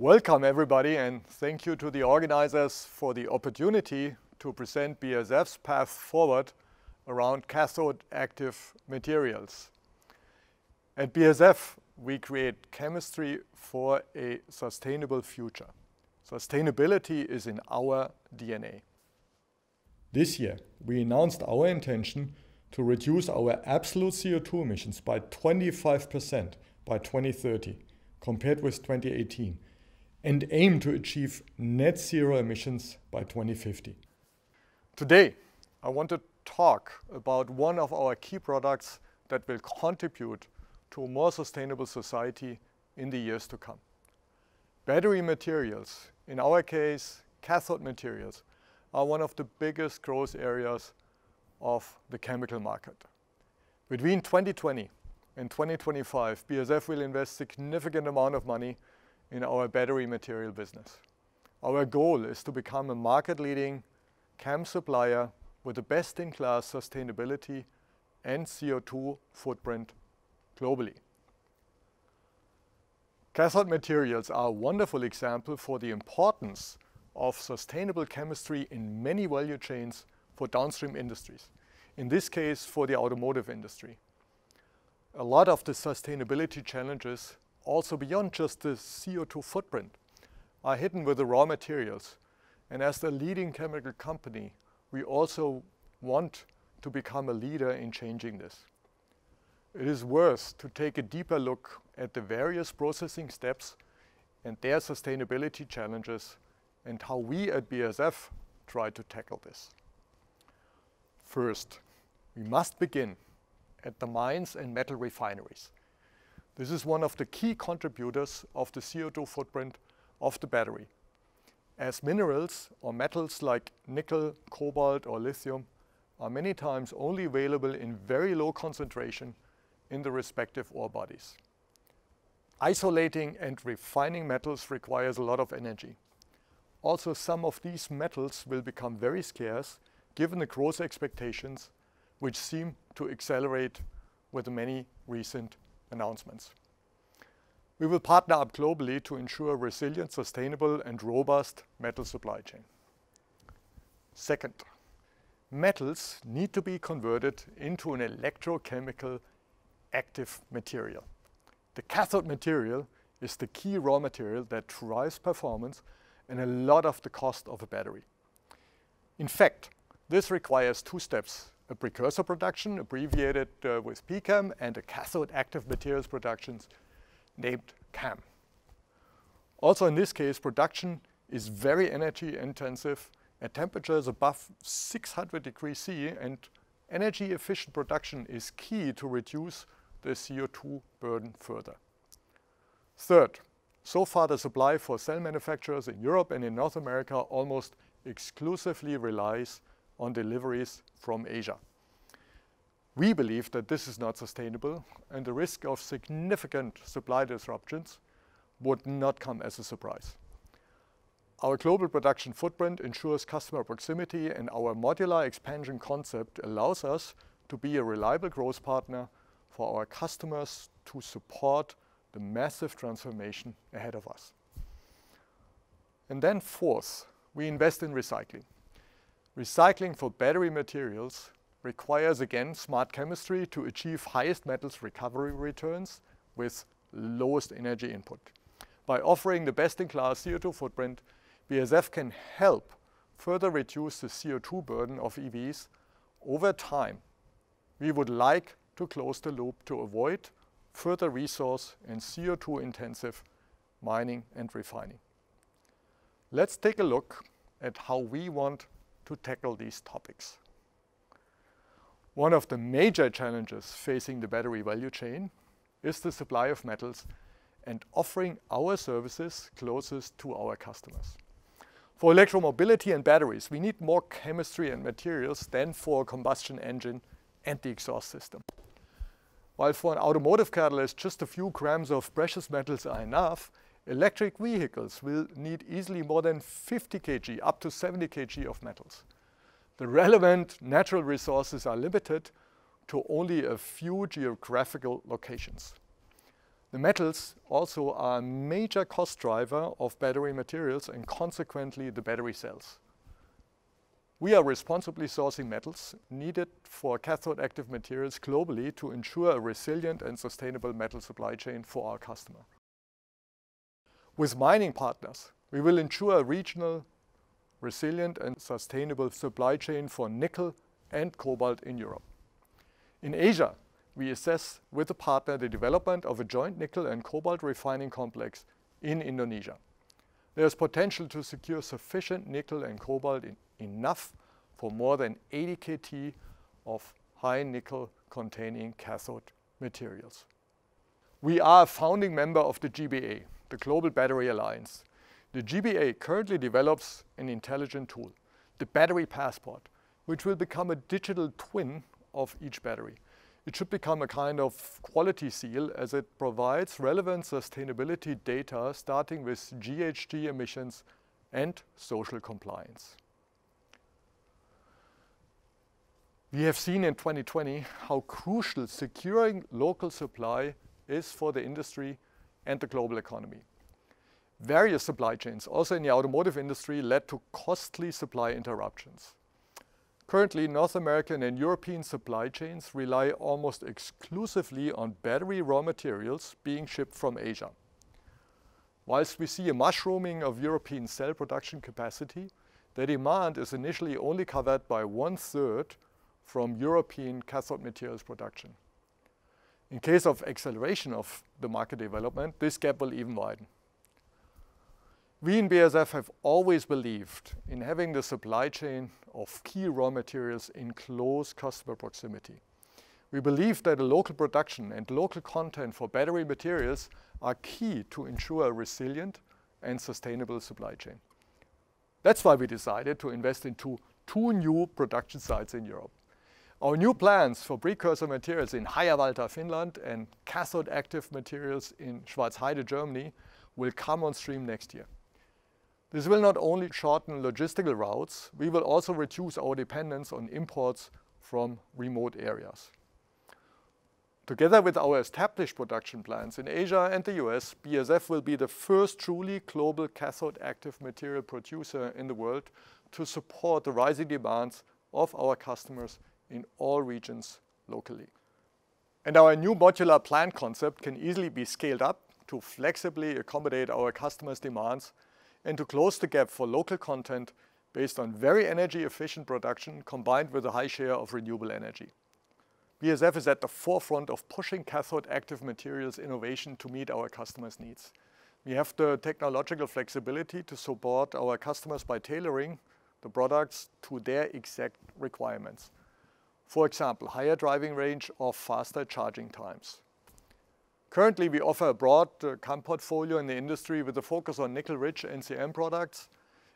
Welcome everybody and thank you to the organizers for the opportunity to present BASF's path forward around cathode active materials. At BASF, we create chemistry for a sustainable future. Sustainability is in our DNA. This year, we announced our intention to reduce our absolute CO2 emissions by 25% by 2030 compared with 2018 and aim to achieve net zero emissions by 2050. Today, I want to talk about one of our key products that will contribute to a more sustainable society in the years to come. Battery materials, in our case, cathode materials, are one of the biggest growth areas of the chemical market. Between 2020 and 2025, BASF will invest significant amount of money in our battery material business. Our goal is to become a market-leading CAM supplier with the best-in-class sustainability and CO2 footprint globally. Cathode materials are a wonderful example for the importance of sustainable chemistry in many value chains for downstream industries, in this case, for the automotive industry. A lot of the sustainability challenges, also beyond just the CO2 footprint, are hidden with the raw materials. And as the leading chemical company, we also want to become a leader in changing this. It is worth to take a deeper look at the various processing steps and their sustainability challenges and how we at BASF try to tackle this. First, we must begin at the mines and metal refineries. This is one of the key contributors of the CO2 footprint of the battery, as minerals or metals like nickel, cobalt, or lithium are many times only available in very low concentration in the respective ore bodies. Isolating and refining metals requires a lot of energy. Also, some of these metals will become very scarce given the growth expectations, which seem to accelerate with many recent announcements. We will partner up globally to ensure resilient, sustainable, and robust metal supply chain. Second, metals need to be converted into an electrochemical active material. The cathode material is the key raw material that drives performance and a lot of the cost of a battery. In fact, this requires two steps, a precursor production, abbreviated uh, with pCAM, and a cathode active materials productions named CAM. Also, in this case, production is very energy intensive at temperatures above 600 degrees C, and energy efficient production is key to reduce the CO2 burden further. Third, so far the supply for cell manufacturers in Europe and in North America almost exclusively relies on deliveries from Asia. We believe that this is not sustainable, and the risk of significant supply disruptions would not come as a surprise. Our global production footprint ensures customer proximity, and our modular expansion concept allows us to be a reliable growth partner for our customers to support the massive transformation ahead of us. And then Fourth, we invest in recycling. Recycling for battery materials requires, again, smart chemistry to achieve highest metals recovery returns with lowest energy input. By offering the best-in-class CO2 footprint, BASF can help further reduce the CO2 burden of EVs over time. We would like to close the loop to avoid further resource and CO2 intensive mining and refining. Let's take a look at how we want to tackle these topics. One of the major challenges facing the battery value chain is the supply of metals and offering our services closest to our customers. For electromobility and batteries, we need more chemistry and materials than for a combustion engine and the exhaust system. While for an automotive catalyst, just a few grams of precious metals are enough, electric vehicles will need easily more than 50 kg, up to 70 kg of metals. The relevant natural resources are limited to only a few geographical locations. The metals also are a major cost driver of battery materials and consequently the battery cells. We are responsibly sourcing metals needed for cathode active materials globally to ensure a resilient and sustainable metal supply chain for our customer. With mining partners, we will ensure a regional, resilient and sustainable supply chain for nickel and cobalt in Europe. In Asia, we assess with a partner the development of a joint nickel and cobalt refining complex in Indonesia. There's potential to secure sufficient nickel and cobalt enough for more than 80 KT of high nickel containing cathode materials. We are a founding member of the GBA, the Global Battery Alliance. The GBA currently develops an intelligent tool, the Battery Passport, which will become a digital twin of each battery. It should become a kind of quality seal as it provides relevant sustainability data starting with GHG emissions and social compliance. We have seen in 2020 how crucial securing local supply is for the industry and the global economy. Various supply chains, also in the automotive industry, led to costly supply interruptions. Currently, North American and European supply chains rely almost exclusively on battery raw materials being shipped from Asia. Whilst we see a mushrooming of European cell production capacity, the demand is initially only covered by one-third from European cathode materials production. In case of acceleration of the market development, this gap will even widen. We in BASF have always believed in having the supply chain of key raw materials in close customer proximity. We believe that a local production and local content for battery materials are key to ensure a resilient and sustainable supply chain. That's why we decided to invest into two new production sites in Europe. Our new plans for precursor materials in Harjavalta, Finland, and cathode active materials in Schwarzheide, Germany, will come on stream next year. This will not only shorten logistical routes, we will also reduce our dependence on imports from remote areas. Together with our established production plants in Asia and the U.S., BASF will be the first truly global cathode active material producer in the world to support the rising demands of our customers in all regions locally. And our new modular plant concept can easily be scaled up to flexibly accommodate our customers' demands and to close the gap for local content based on very energy efficient production combined with a high share of renewable energy. BASF is at the forefront of pushing cathode active materials innovation to meet our customers' needs. We have the technological flexibility to support our customers by tailoring the products to their exact requirements. For example, higher driving range or faster charging times. Currently, we offer a broad uh, CAM portfolio in the industry with a focus on nickel-rich NCM products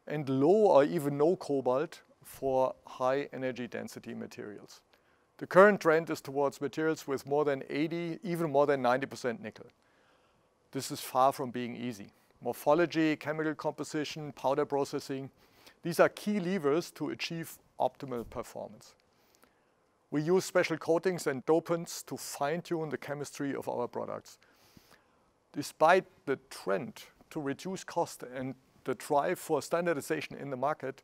and low or even no cobalt for high energy density materials. The current trend is towards materials with more than 80, even more than 90% nickel. This is far from being easy. Morphology, chemical composition, powder processing, these are key levers to achieve optimal performance. We use special coatings and dopants to fine-tune the chemistry of our products. Despite the trend to reduce cost and the drive for standardization in the market,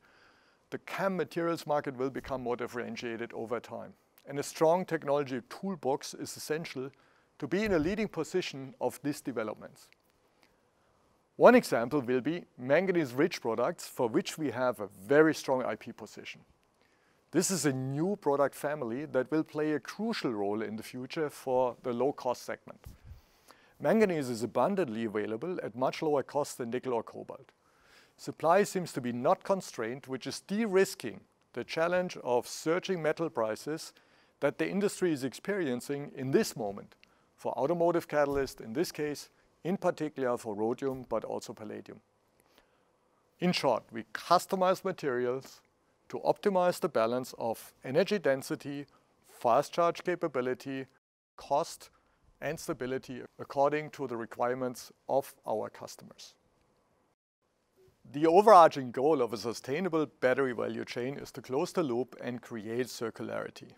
the CAM materials market will become more differentiated over time, and a strong technology toolbox is essential to be in a leading position of these developments. One example will be manganese-rich products for which we have a very strong IP position. This is a new product family that will play a crucial role in the future for the low-cost segment. Manganese is abundantly available at much lower cost than nickel or cobalt. Supply seems to be not constrained, which is de-risking the challenge of surging metal prices that the industry is experiencing in this moment for automotive catalyst, in this case, in particular for rhodium, but also palladium. In short, we customize materials to optimize the balance of energy density, fast charge capability, cost, and stability according to the requirements of our customers. The overarching goal of a sustainable battery value chain is to close the loop and create circularity.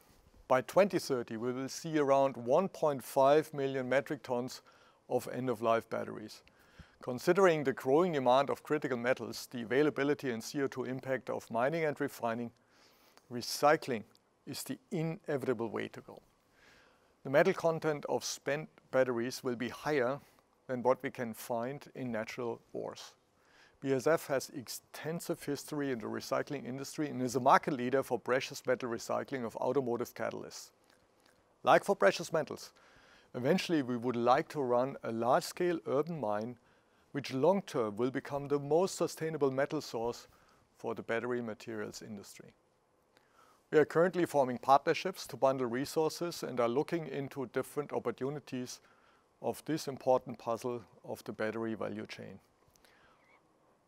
By 2030, we will see around 1.5 million metric tons of end-of-life batteries. Considering the growing demand of critical metals, the availability and CO2 impact of mining and refining, recycling is the inevitable way to go. The metal content of spent batteries will be higher than what we can find in natural ores. BASF has extensive history in the recycling industry and is a market leader for precious metal recycling of automotive catalysts. Like for precious metals, eventually we would like to run a large-scale urban mine, which long-term will become the most sustainable metal source for the battery materials industry. We are currently forming partnerships to bundle resources and are looking into different opportunities of this important puzzle of the battery value chain.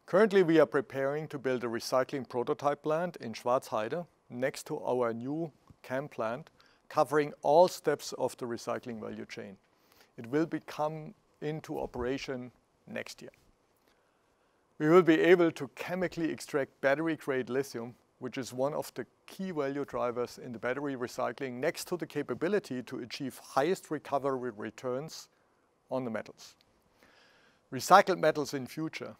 Currently, we are preparing to build a recycling prototype plant in Schwarzheide next to our new CAM plant, covering all steps of the recycling value chain. It will become into operation next year. We will be able to chemically extract battery-grade lithium, which is one of the key value drivers in the battery recycling, next to the capability to achieve highest recovery returns on the metals. Recycled metals in future,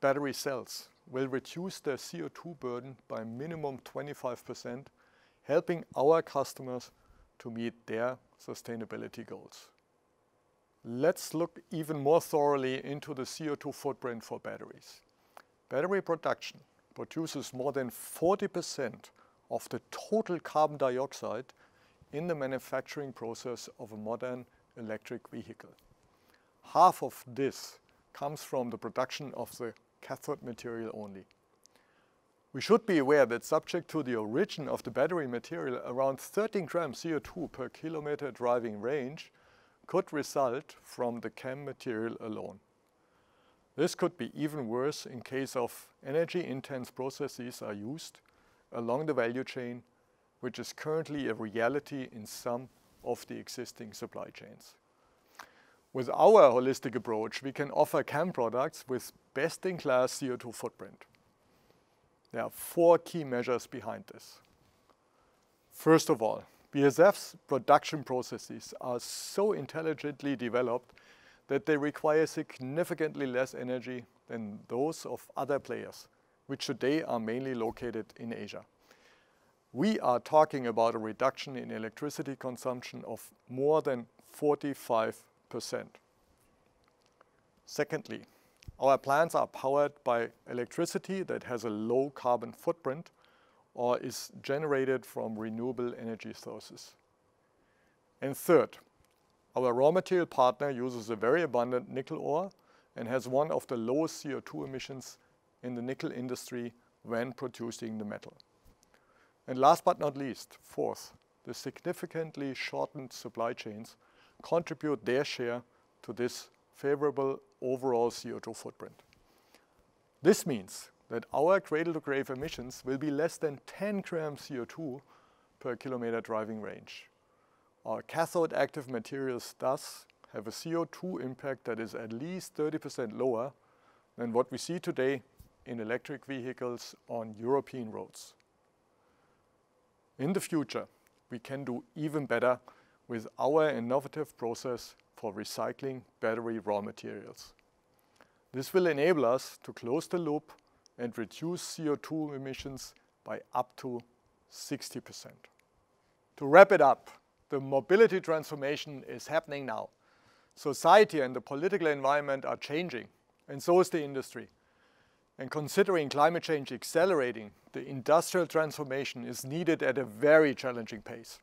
battery cells, will reduce their CO2 burden by minimum 25%, helping our customers to meet their sustainability goals. Let's look even more thoroughly into the CO2 footprint for batteries. Battery production produces more than 40% of the total carbon dioxide in the manufacturing process of a modern electric vehicle. Half of this comes from the production of the cathode material only. We should be aware that subject to the origin of the battery material, around 13 grams CO2 per kilometer driving range could result from the CAM material alone. This could be even worse in case of energy-intense processes are used along the value chain, which is currently a reality in some of the existing supply chains. With our holistic approach, we can offer CAM products with best-in-class CO2 footprint. There are four key measures behind this. First of all, BASF's production processes are so intelligently developed that they require significantly less energy than those of other players, which today are mainly located in Asia. We are talking about a reduction in electricity consumption of more than 45%. Secondly, our plants are powered by electricity that has a low carbon footprint or is generated from renewable energy sources. And Third, our raw material partner uses a very abundant nickel ore and has one of the lowest CO2 emissions in the nickel industry when producing the metal. And last but not least, fourth, the significantly shortened supply chains contribute their share to this favorable overall CO2 footprint. This means that our cradle-to-grave emissions will be less than 10 grams CO2 per kilometer driving range. Our cathode active materials thus have a CO2 impact that is at least 30% lower than what we see today in electric vehicles on European roads. In the future, we can do even better with our innovative process for recycling battery raw materials. This will enable us to close the loop and reduce CO2 emissions by up to 60%. To wrap it up, the mobility transformation is happening now. Society and the political environment are changing, and so is the industry. And considering climate change accelerating, the industrial transformation is needed at a very challenging pace.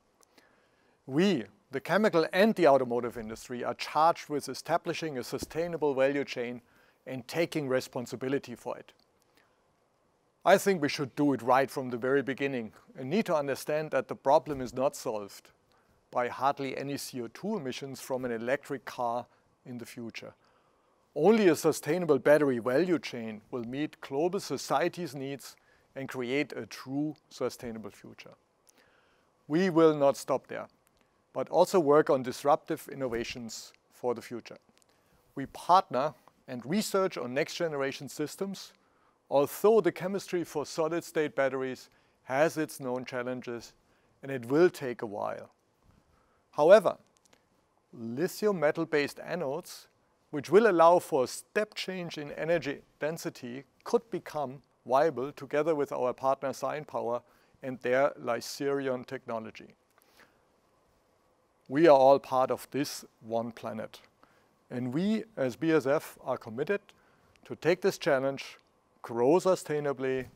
We, the chemical and the automotive industry, are charged with establishing a sustainable value chain and taking responsibility for it. I think we should do it right from the very beginning and need to understand that the problem is not solved by hardly any CO2 emissions from an electric car in the future. Only a sustainable battery value chain will meet global society's needs and create a true sustainable future. We will not stop there, but also work on disruptive innovations for the future. We partner and research on next-generation systems, although the chemistry for solid-state batteries has its known challenges, and it will take a while. However, lithium metal-based anodes which will allow for a step change in energy density, could become viable together with our partner Power and their Licerion technology. We are all part of this one planet, and we as BASF are committed to take this challenge, grow sustainably,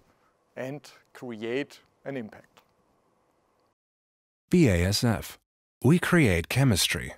and create an impact. BASF. We create chemistry.